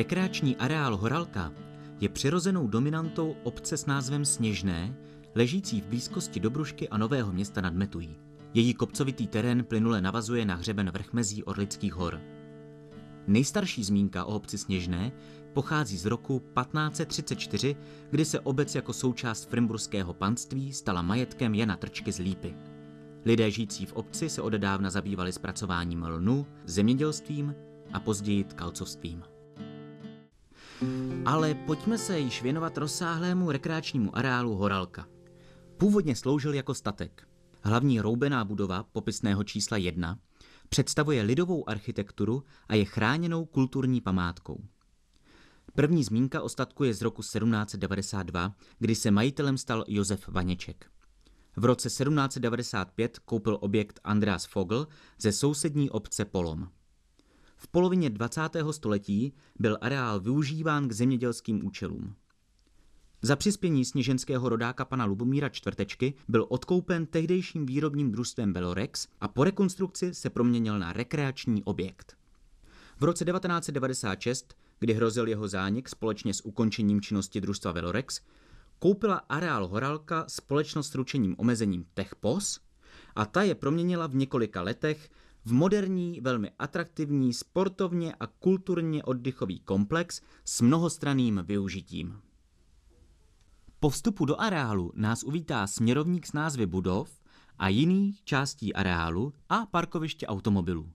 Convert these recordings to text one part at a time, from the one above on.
Rekreační areál Horalka je přirozenou dominantou obce s názvem Sněžné, ležící v blízkosti Dobrušky a Nového města nad Metují. Její kopcovitý terén plynule navazuje na hřeben vrchmezí Orlických hor. Nejstarší zmínka o obci Sněžné pochází z roku 1534, kdy se obec jako součást frimburského panství stala majetkem Jana Trčky z Lípy. Lidé žijící v obci se odedávna zabývali zpracováním lnu, zemědělstvím a později tkalcovstvím. Ale pojďme se již věnovat rozsáhlému rekreačnímu areálu Horalka. Původně sloužil jako statek. Hlavní roubená budova popisného čísla 1 představuje lidovou architekturu a je chráněnou kulturní památkou. První zmínka o statku je z roku 1792, kdy se majitelem stal Josef Vaněček. V roce 1795 koupil objekt Andreas Fogl ze sousední obce Polom. V polovině 20. století byl areál využíván k zemědělským účelům. Za přispění sněženského rodáka pana Lubomíra Čtvrtečky byl odkoupen tehdejším výrobním družstvem Velorex a po rekonstrukci se proměnil na rekreační objekt. V roce 1996, kdy hrozil jeho zánik společně s ukončením činnosti družstva Velorex, koupila areál Horálka společnost s ručením omezením Techpos a ta je proměnila v několika letech v moderní, velmi atraktivní, sportovně a kulturně oddychový komplex s mnohostranným využitím. Po vstupu do areálu nás uvítá směrovník s názvy budov a jiných částí areálu a parkoviště automobilů.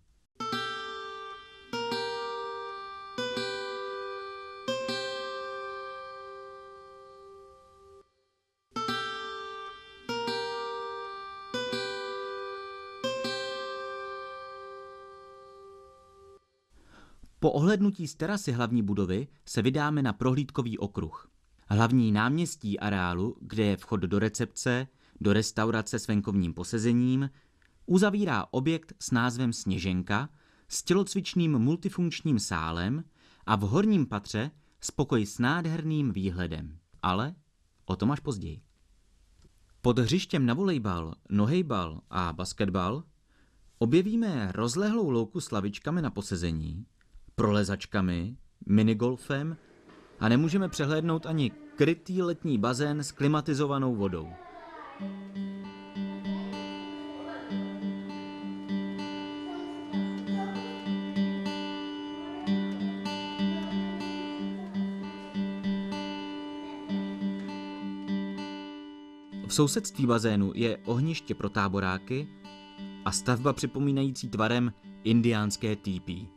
Po ohlednutí z terasy hlavní budovy se vydáme na prohlídkový okruh. Hlavní náměstí areálu, kde je vchod do recepce, do restaurace s venkovním posezením, uzavírá objekt s názvem Sněženka s tělocvičným multifunkčním sálem a v horním patře spokoj s nádherným výhledem. Ale o tom až později. Pod hřištěm na volejbal, nohejbal a basketbal objevíme rozlehlou louku s lavičkami na posezení, prolezačkami, minigolfem a nemůžeme přehlédnout ani krytý letní bazén s klimatizovanou vodou. V sousedství bazénu je ohniště pro táboráky a stavba připomínající tvarem indiánské týpí.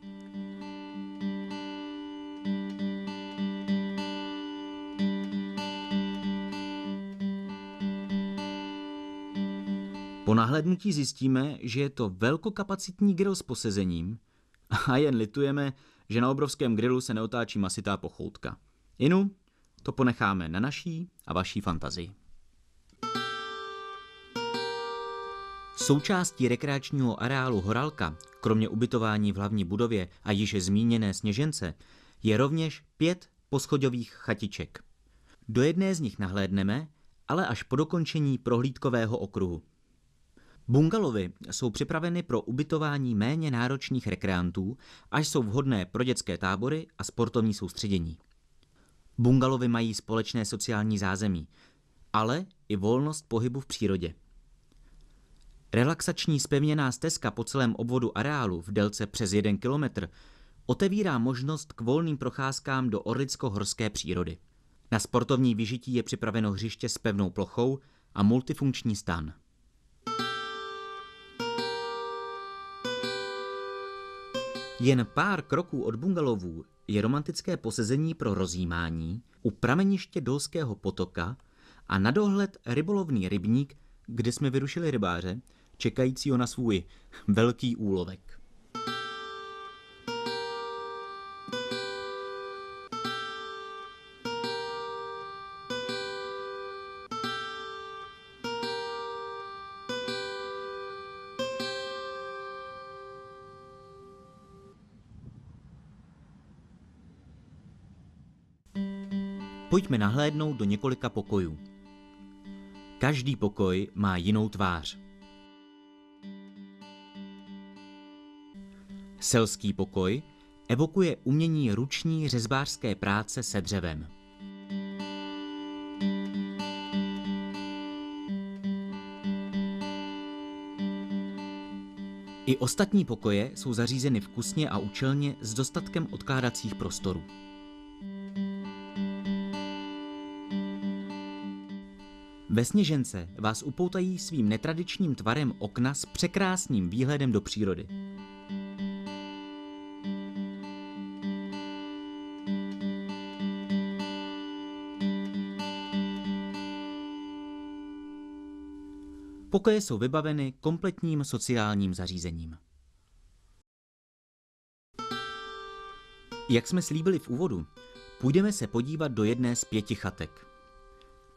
Nahlédnutí zjistíme, že je to velkokapacitní grill s posezením a jen litujeme, že na obrovském grillu se neotáčí masitá pochoutka. Inu, to ponecháme na naší a vaší fantazii. Součástí rekreačního areálu Horalka, kromě ubytování v hlavní budově a již zmíněné sněžence, je rovněž pět poschodových chatiček. Do jedné z nich nahlédneme, ale až po dokončení prohlídkového okruhu. Bungalovy jsou připraveny pro ubytování méně náročných rekreantů, až jsou vhodné pro dětské tábory a sportovní soustředění. Bungalovy mají společné sociální zázemí, ale i volnost pohybu v přírodě. Relaxační spevněná stezka po celém obvodu areálu v délce přes jeden kilometr otevírá možnost k volným procházkám do orlicko-horské přírody. Na sportovní vyžití je připraveno hřiště s pevnou plochou a multifunkční stan. Jen pár kroků od bungalovů je romantické posezení pro rozjímání u prameniště Dolského potoka a na dohled rybolovný rybník, kde jsme vyrušili rybáře, čekajícího na svůj velký úlovek. Pojďme nahlédnout do několika pokojů. Každý pokoj má jinou tvář. Selský pokoj evokuje umění ruční řezbářské práce se dřevem. I ostatní pokoje jsou zařízeny vkusně a účelně s dostatkem odkládacích prostorů. Ve Sněžence vás upoutají svým netradičním tvarem okna s překrásným výhledem do přírody. Pokoje jsou vybaveny kompletním sociálním zařízením. Jak jsme slíbili v úvodu, půjdeme se podívat do jedné z pěti chatek.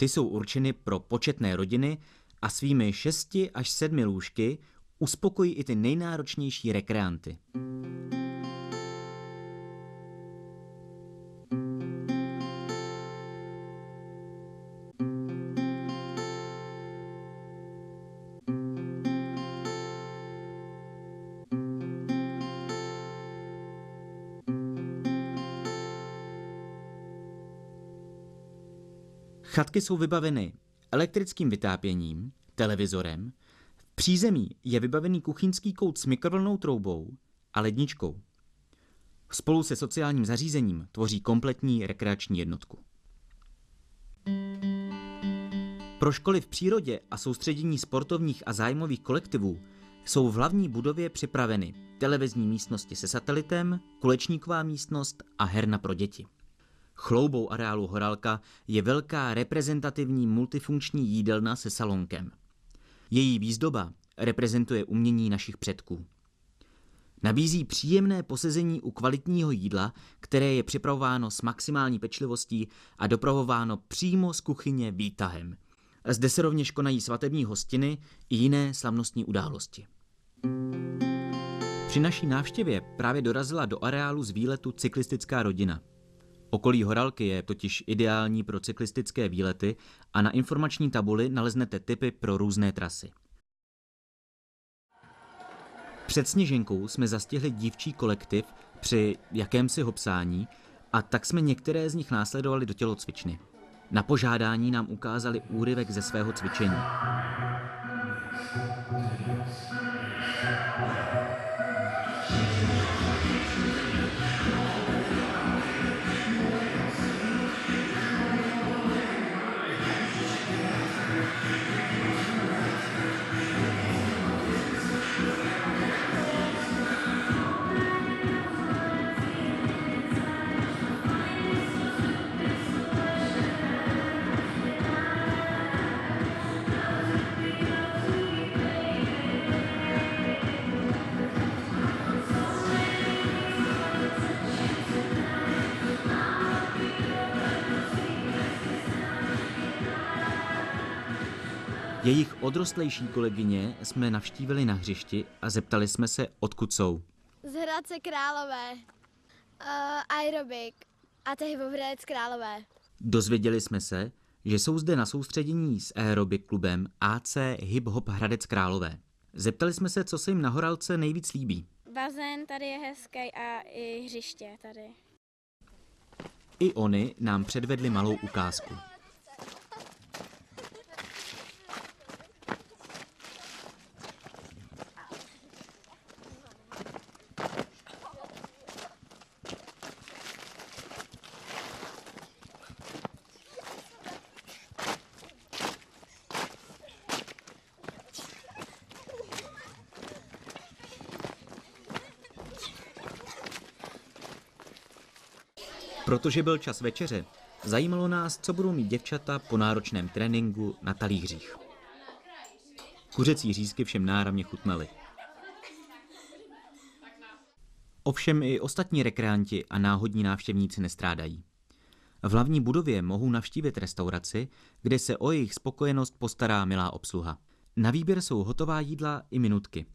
Ty jsou určeny pro početné rodiny a svými šesti až sedmi lůžky uspokojí i ty nejnáročnější rekreanty. Chatky jsou vybaveny elektrickým vytápěním, televizorem, v přízemí je vybavený kuchyňský kout s mikrovlnou troubou a ledničkou. Spolu se sociálním zařízením tvoří kompletní rekreační jednotku. Pro školy v přírodě a soustředění sportovních a zájmových kolektivů jsou v hlavní budově připraveny televizní místnosti se satelitem, kulečníková místnost a herna pro děti. Chloubou areálu Horálka je velká reprezentativní multifunkční jídelna se salonkem. Její výzdoba reprezentuje umění našich předků. Nabízí příjemné posezení u kvalitního jídla, které je připravováno s maximální pečlivostí a dopravováno přímo z kuchyně výtahem. Zde se rovněž konají svatební hostiny i jiné slavnostní události. Při naší návštěvě právě dorazila do areálu z výletu cyklistická rodina – Okolí Horalky je totiž ideální pro cyklistické výlety a na informační tabuli naleznete tipy pro různé trasy. Před sněženkou jsme zastihli dívčí kolektiv při jakémsi hopsání a tak jsme některé z nich následovali do tělocvičny. Na požádání nám ukázali úryvek ze svého cvičení. Jejich odrostlejší kolegyně jsme navštívili na hřišti a zeptali jsme se, odkud jsou. Z Hradce Králové, uh, aerobik a tehdy Hradec Králové. Dozvěděli jsme se, že jsou zde na soustředění s aerobik klubem AC Hip Hop Hradec Králové. Zeptali jsme se, co se jim na Horalce nejvíc líbí. Bazén tady je hezký a i hřiště tady. I oni nám předvedli malou ukázku. Protože byl čas večeře, zajímalo nás, co budou mít děvčata po náročném tréninku na talířích. Kuřecí řízky všem náramně chutnaly. Ovšem i ostatní rekreanti a náhodní návštěvníci nestrádají. V hlavní budově mohou navštívit restauraci, kde se o jejich spokojenost postará milá obsluha. Na výběr jsou hotová jídla i minutky.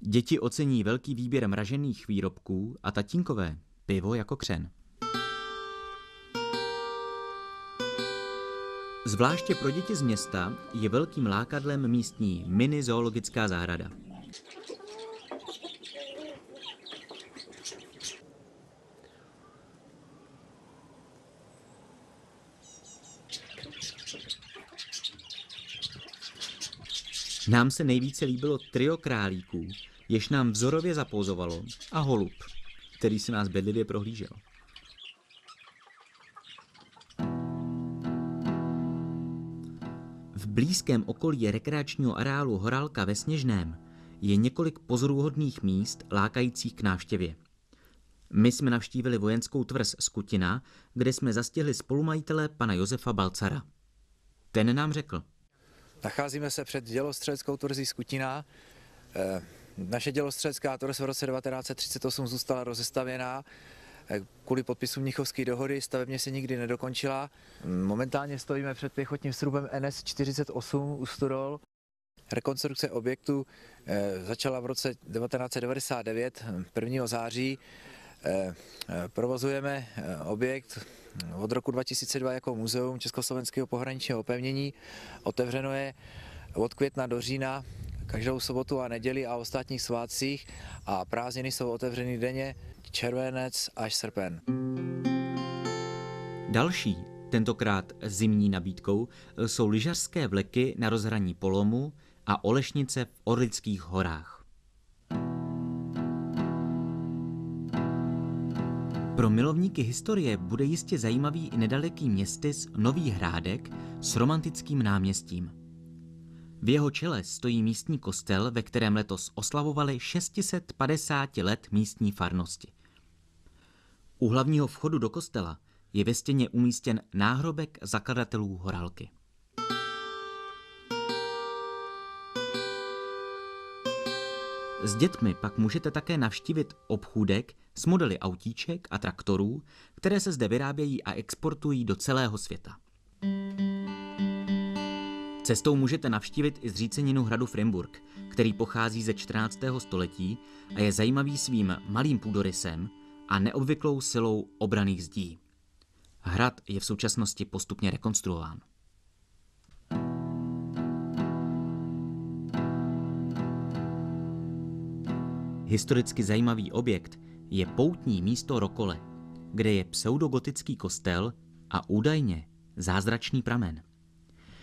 Děti ocení velký výběr mražených výrobků a tatínkové pivo jako křen. Zvláště pro děti z města je velkým lákadlem místní mini zoologická zahrada. Nám se nejvíce líbilo trio králíků, jež nám vzorově zapouzovalo a holub, který se nás bedlivě prohlížel. Blízkém okolí rekreačního areálu Horálka ve Sněžném je několik pozoruhodných míst lákajících k návštěvě. My jsme navštívili vojenskou tvrz Skutina, kde jsme zastihli spolumajitele pana Josefa Balcara. Ten nám řekl. Nacházíme se před dělostřeleckou tvrzí Skutina. Eh, naše dělostřelecká tvrz v roce 1938 zůstala rozestavěná. Eh, kvůli podpisu Mnichovské dohody stavebně se nikdy nedokončila. Momentálně stojíme před pěchotním srubem NS-48 u Sturol. Rekonstrukce objektu eh, začala v roce 1999, 1. září. Provozujeme objekt od roku 2002 jako muzeum Československého pohraničního opevnění. Otevřeno je od května do října každou sobotu a neděli a ostatních svátcích a prázdniny jsou otevřeny denně červenec až srpen. Další, tentokrát zimní nabídkou, jsou lyžařské vleky na rozhraní Polomu a Olešnice v Orlických horách. Pro milovníky historie bude jistě zajímavý i nedaleký městys Nový Hrádek s romantickým náměstím. V jeho čele stojí místní kostel, ve kterém letos oslavovali 650 let místní farnosti. U hlavního vchodu do kostela je ve stěně umístěn náhrobek zakladatelů Horálky. S dětmi pak můžete také navštívit obchůdek s modely autíček a traktorů, které se zde vyrábějí a exportují do celého světa. Cestou můžete navštívit i zříceninu hradu Frimburg, který pochází ze 14. století a je zajímavý svým malým půdorysem a neobvyklou silou obraných zdí. Hrad je v současnosti postupně rekonstruován. Historicky zajímavý objekt je poutní místo Rokole, kde je pseudogotický kostel a údajně zázračný pramen.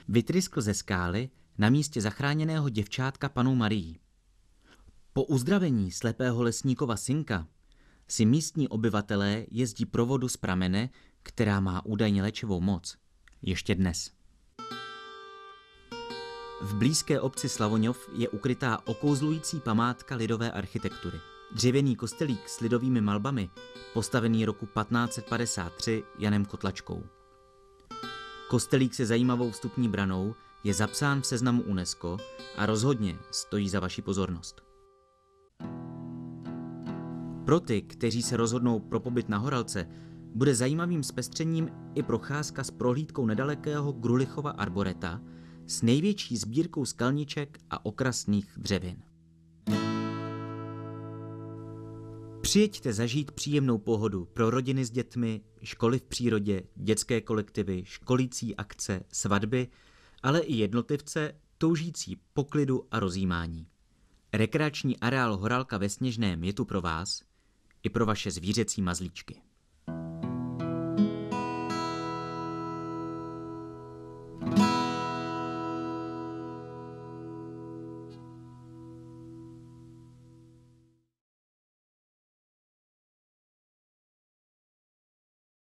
Vytryskl ze skály na místě zachráněného děvčátka panou Marii. Po uzdravení slepého lesníkova synka si místní obyvatelé jezdí pro vodu z pramene, která má údajně léčivou moc, ještě dnes. V blízké obci Slavoňov je ukrytá okouzlující památka lidové architektury. Dřevěný kostelík s lidovými malbami, postavený roku 1553 Janem Kotlačkou. Kostelík se zajímavou vstupní branou je zapsán v seznamu UNESCO a rozhodně stojí za vaši pozornost. Pro ty, kteří se rozhodnou pro pobyt na Horalce, bude zajímavým zpestřením i procházka s prohlídkou nedalekého Grulichova arboreta – s největší sbírkou skalniček a okrasných dřevin. Přijeďte zažít příjemnou pohodu pro rodiny s dětmi, školy v přírodě, dětské kolektivy, školící akce, svatby, ale i jednotlivce toužící poklidu a rozjímání. Rekreační areál Horálka ve Sněžném je tu pro vás i pro vaše zvířecí mazlíčky.